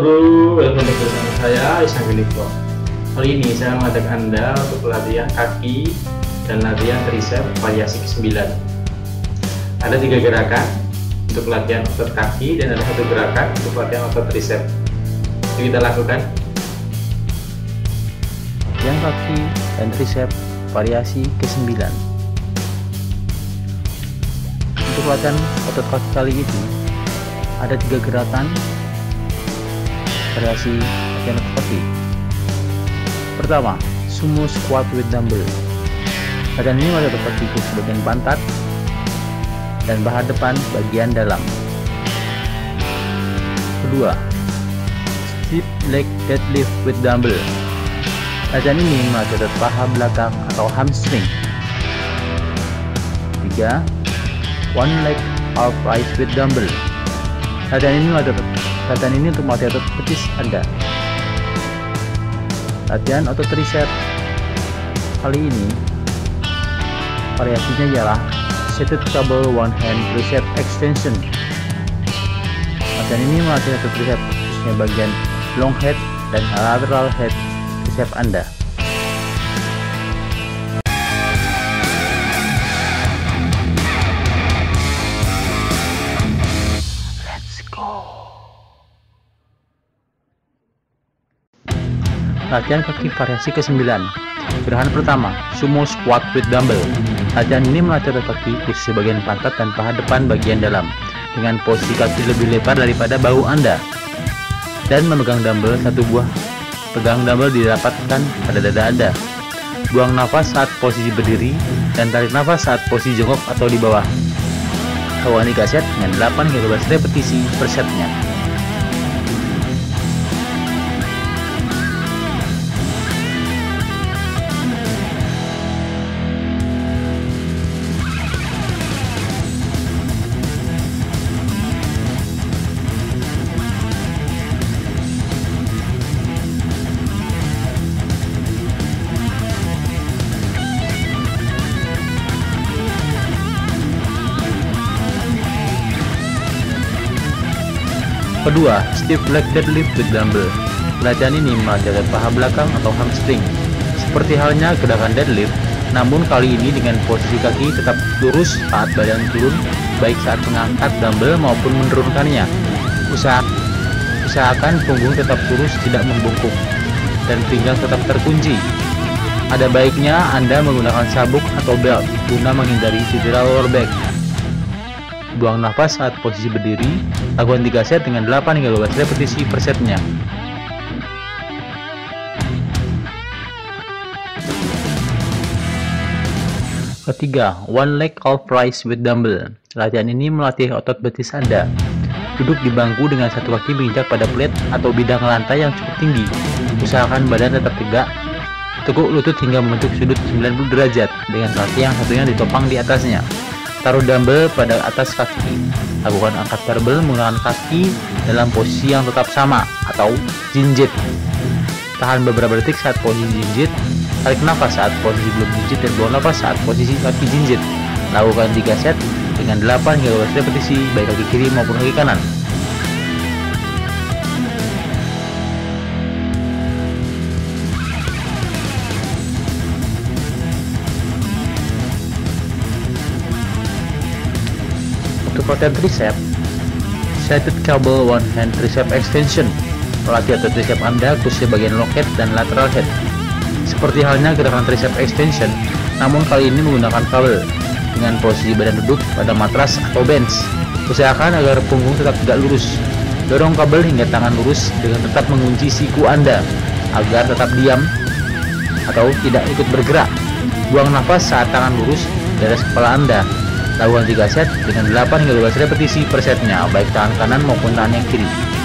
Halo, welcome back bersama saya Isang Filippo. Kali ini saya mengajak Anda untuk latihan kaki dan latihan tricep variasi ke-9. Ada tiga gerakan untuk latihan otot kaki dan ada satu gerakan untuk latihan otot tricep. Yuk kita lakukan. Yang kaki dan tricep variasi ke-9. Untuk latihan otot kaki kali ini ada tiga gerakan variasi latihan kaki. Pertama, sumo squat with dumbbell. Latihan ini pada otot kaki sebagian pantat dan bahan depan bagian dalam. Kedua, stiff leg deadlift with dumbbell. Latihan ini otot paha belakang atau hamstring. Tiga, one leg rise with dumbbell. Latihan ini otot Latihan ini untuk melatih otot betis Anda. Latihan otot tricep kali ini variasinya ialah seated cable one hand tricep extension. Latihan ini melatih otot tricep khususnya bagian long head dan lateral head tricep Anda. Latihan kaki variasi ke-9 Gerakan pertama, sumo squat with dumbbell. Latihan ini melatih otot kaki khusus bagian pantat dan paha depan bagian dalam Dengan posisi kaki lebih lebar daripada bahu Anda. Dan memegang dumbbell satu buah Pegang dumbbell didapatkan pada dada Anda. Buang nafas saat posisi berdiri Dan tarik nafas saat posisi jongkok atau di bawah. Lakukan 3 set dengan 8 hingga 12 repetisi per setnya Kedua, stiff leg deadlift with dumbbell. Latihan ini melatih paha belakang atau hamstring. Seperti halnya gerakan deadlift, namun kali ini dengan posisi kaki tetap lurus saat badan turun, baik saat mengangkat dumbbell maupun menurunkannya. Usaha, usahakan punggung tetap lurus tidak membungkuk dan pinggang tetap terkunci. Ada baiknya Anda menggunakan sabuk atau belt guna menghindari cedera lower back. Buang nafas saat posisi berdiri, lakukan 3 set dengan 8 hingga 12 repetisi per setnya. Ketiga, one leg calf rise with dumbbell. Latihan ini melatih otot betis Anda. Duduk di bangku dengan satu kaki menginjak pada plate atau bidang lantai yang cukup tinggi. Usahakan badan tetap tegak, teguk lutut hingga membentuk sudut 90 derajat dengan kaki yang satunya ditopang di atasnya. Taruh dumbbell pada atas kaki. Lakukan angkat barbel menggunakan kaki dalam posisi yang tetap sama atau jinjit. Tahan beberapa detik saat posisi jinjit. Tarik nafas saat posisi belum jinjit dan buang nafas saat posisi kaki jinjit. Lakukan 3 set dengan 8 hingga 12 repetisi baik kaki kiri maupun kaki kanan. Latihan tricep, seated cable one hand tricep extension melatih otot tricep Anda khususnya bagian head dan lateral head. Seperti halnya gerakan tricep extension, namun kali ini menggunakan kabel dengan posisi badan duduk pada matras atau bench. Usahakan agar punggung tetap tegak lurus. Dorong kabel hingga tangan lurus dengan tetap mengunci siku Anda agar tetap diam atau tidak ikut bergerak. Buang nafas saat tangan lurus atas kepala Anda Lakukan 3 set dengan 8 hingga 12 repetisi per setnya, baik tangan kanan maupun tangan yang kiri.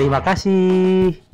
Terima kasih.